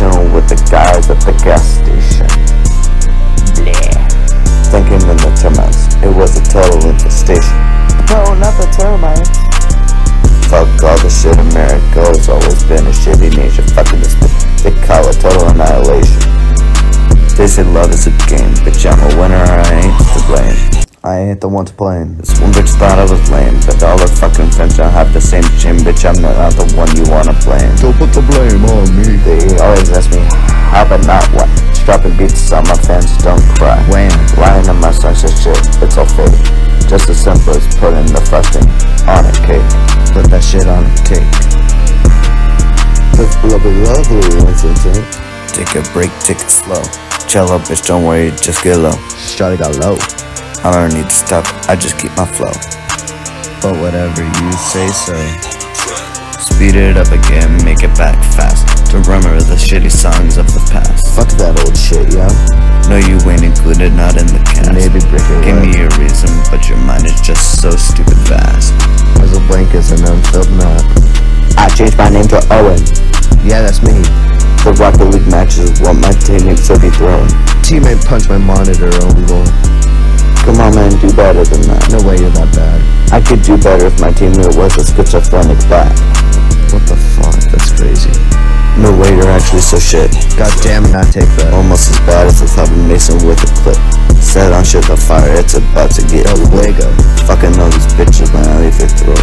the guys at the gas station. Bleh. Thinking in the termites, it was a total infestation. No, not the termites. Fuck all the shit America's always been a shitty nation. Fucking this bitch, they call it total annihilation. They say love is a game, bitch I'm a winner, I ain't to blame. I ain't the one to blame. This one bitch thought I was lame, but all her fucking friends don't have the same chin, bitch I'm not, the one you wanna how but not what. Strapping beats on my fans, don't cry. Wham. Lying in my songs is shit, it's all fake. Just as simple as putting the frosting on a cake. Put that shit on a cake. That's lovely, lovely, isn't it? Eh? Take a break, take it slow. Chill up, bitch, don't worry, just get low. Shawty got low. I don't need to stop, I just keep my flow. But whatever you say so. Speed it up again, make it back fast. To remember the shitty songs of the past. Fuck that old shit, yo. No, you ain't included, not in the cast. Maybe break it Give me a reason, but your mind is just so stupid fast. As a blank as an unfilled map. I changed my name to Owen. Yeah, that's me. The Rocket League matches what my teammates will be throwing. Teammate punched my monitor own goal. Come on, man, do better than that. No way you're that bad. I could do better if my teammate was a schizophrenic bat. What the shit. God damn it, I take that. Almost as bad as thought of Mason with a clip. Set on shit the fire, it's about to get. Fuego. Fucking know these bitches when I leave it throw